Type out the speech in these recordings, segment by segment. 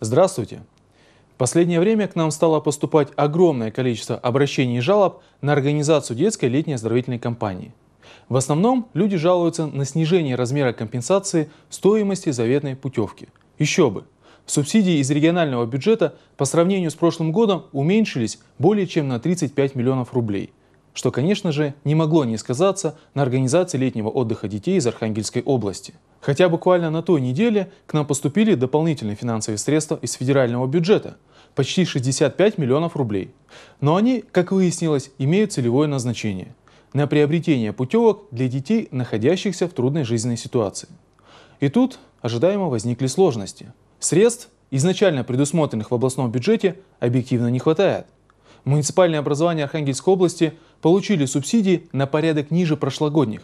Здравствуйте! В последнее время к нам стало поступать огромное количество обращений и жалоб на организацию детской летней оздоровительной кампании. В основном люди жалуются на снижение размера компенсации стоимости заветной путевки. Еще бы! Субсидии из регионального бюджета по сравнению с прошлым годом уменьшились более чем на 35 миллионов рублей, что, конечно же, не могло не сказаться на организации летнего отдыха детей из Архангельской области. Хотя буквально на той неделе к нам поступили дополнительные финансовые средства из федерального бюджета – почти 65 миллионов рублей. Но они, как выяснилось, имеют целевое назначение – на приобретение путевок для детей, находящихся в трудной жизненной ситуации. И тут ожидаемо возникли сложности – Средств, изначально предусмотренных в областном бюджете, объективно не хватает. Муниципальные образования Архангельской области получили субсидии на порядок ниже прошлогодних.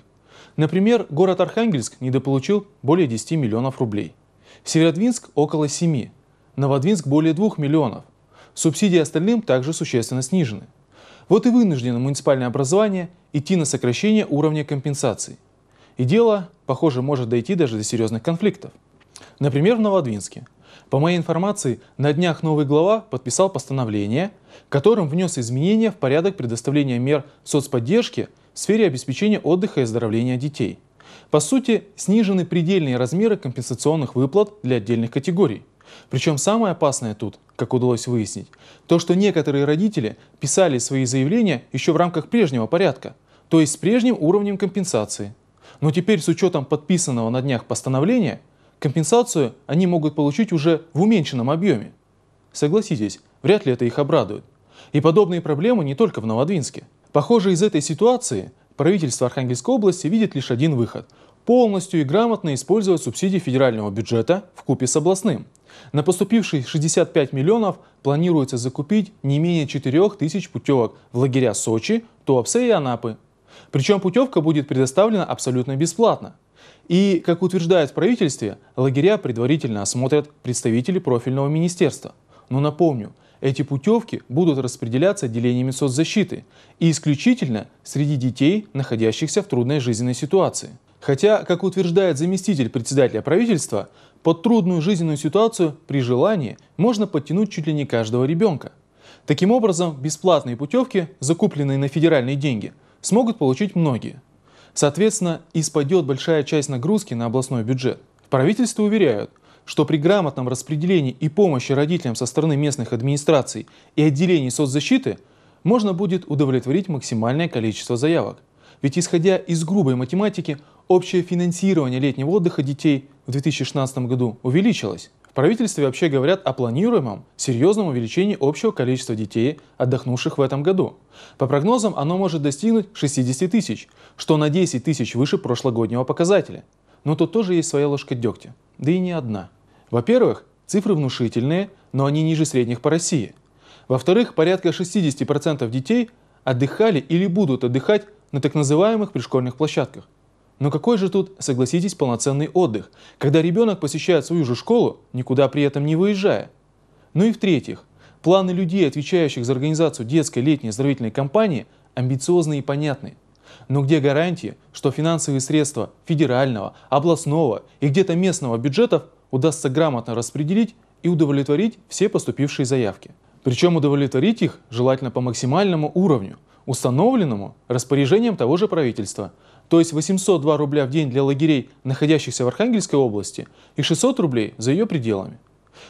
Например, город Архангельск недополучил более 10 миллионов рублей. Северодвинск – около 7. Новодвинск – более 2 миллионов. Субсидии остальным также существенно снижены. Вот и вынуждено муниципальное образование идти на сокращение уровня компенсаций. И дело, похоже, может дойти даже до серьезных конфликтов. Например, в Новодвинске. По моей информации, на днях новый глава подписал постановление, которым внес изменения в порядок предоставления мер соцподдержки в сфере обеспечения отдыха и оздоровления детей. По сути, снижены предельные размеры компенсационных выплат для отдельных категорий. Причем самое опасное тут, как удалось выяснить, то, что некоторые родители писали свои заявления еще в рамках прежнего порядка, то есть с прежним уровнем компенсации. Но теперь с учетом подписанного на днях постановления – Компенсацию они могут получить уже в уменьшенном объеме. Согласитесь, вряд ли это их обрадует. И подобные проблемы не только в Новодвинске. Похоже, из этой ситуации правительство Архангельской области видит лишь один выход – полностью и грамотно использовать субсидии федерального бюджета в купе с областным. На поступившие 65 миллионов планируется закупить не менее 4 тысяч путевок в лагеря Сочи, Туапсе и Анапы. Причем путевка будет предоставлена абсолютно бесплатно – и, как утверждают в правительстве, лагеря предварительно осмотрят представители профильного министерства. Но напомню, эти путевки будут распределяться отделениями соцзащиты и исключительно среди детей, находящихся в трудной жизненной ситуации. Хотя, как утверждает заместитель председателя правительства, под трудную жизненную ситуацию при желании можно подтянуть чуть ли не каждого ребенка. Таким образом, бесплатные путевки, закупленные на федеральные деньги, смогут получить многие – Соответственно, испадет большая часть нагрузки на областной бюджет. Правительство уверяют, что при грамотном распределении и помощи родителям со стороны местных администраций и отделений соцзащиты можно будет удовлетворить максимальное количество заявок. Ведь исходя из грубой математики, общее финансирование летнего отдыха детей в 2016 году увеличилось правительстве вообще говорят о планируемом серьезном увеличении общего количества детей, отдохнувших в этом году. По прогнозам оно может достигнуть 60 тысяч, что на 10 тысяч выше прошлогоднего показателя. Но тут тоже есть своя ложка дегтя. Да и не одна. Во-первых, цифры внушительные, но они ниже средних по России. Во-вторых, порядка 60% детей отдыхали или будут отдыхать на так называемых пришкольных площадках. Но какой же тут, согласитесь, полноценный отдых, когда ребенок посещает свою же школу, никуда при этом не выезжая? Ну и в-третьих, планы людей, отвечающих за организацию детской летней оздоровительной кампании, амбициозны и понятны. Но где гарантии, что финансовые средства федерального, областного и где-то местного бюджетов удастся грамотно распределить и удовлетворить все поступившие заявки? Причем удовлетворить их желательно по максимальному уровню, установленному распоряжением того же правительства – то есть 802 рубля в день для лагерей, находящихся в Архангельской области, и 600 рублей за ее пределами.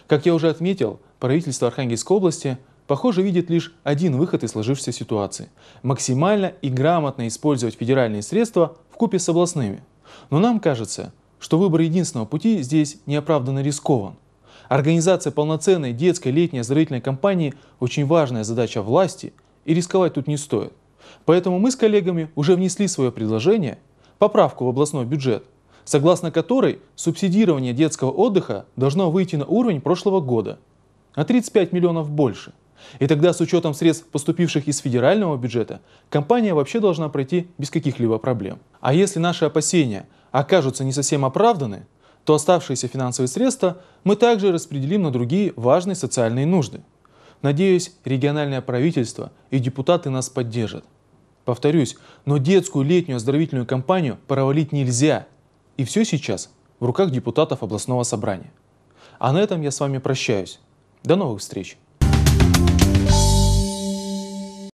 Как я уже отметил, правительство Архангельской области, похоже, видит лишь один выход из сложившейся ситуации – максимально и грамотно использовать федеральные средства в купе с областными. Но нам кажется, что выбор единственного пути здесь неоправданно рискован. Организация полноценной детской летней оздоровительной кампании – очень важная задача власти, и рисковать тут не стоит. Поэтому мы с коллегами уже внесли свое предложение, поправку в областной бюджет, согласно которой субсидирование детского отдыха должно выйти на уровень прошлого года, на 35 миллионов больше. И тогда с учетом средств, поступивших из федерального бюджета, компания вообще должна пройти без каких-либо проблем. А если наши опасения окажутся не совсем оправданы, то оставшиеся финансовые средства мы также распределим на другие важные социальные нужды. Надеюсь, региональное правительство и депутаты нас поддержат. Повторюсь, но детскую летнюю оздоровительную кампанию провалить нельзя. И все сейчас в руках депутатов областного собрания. А на этом я с вами прощаюсь. До новых встреч!